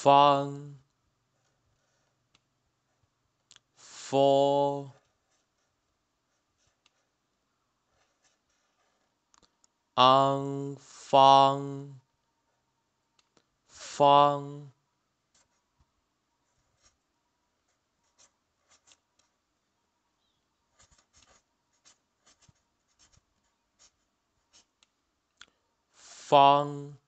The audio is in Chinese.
方，four，安方，方。方。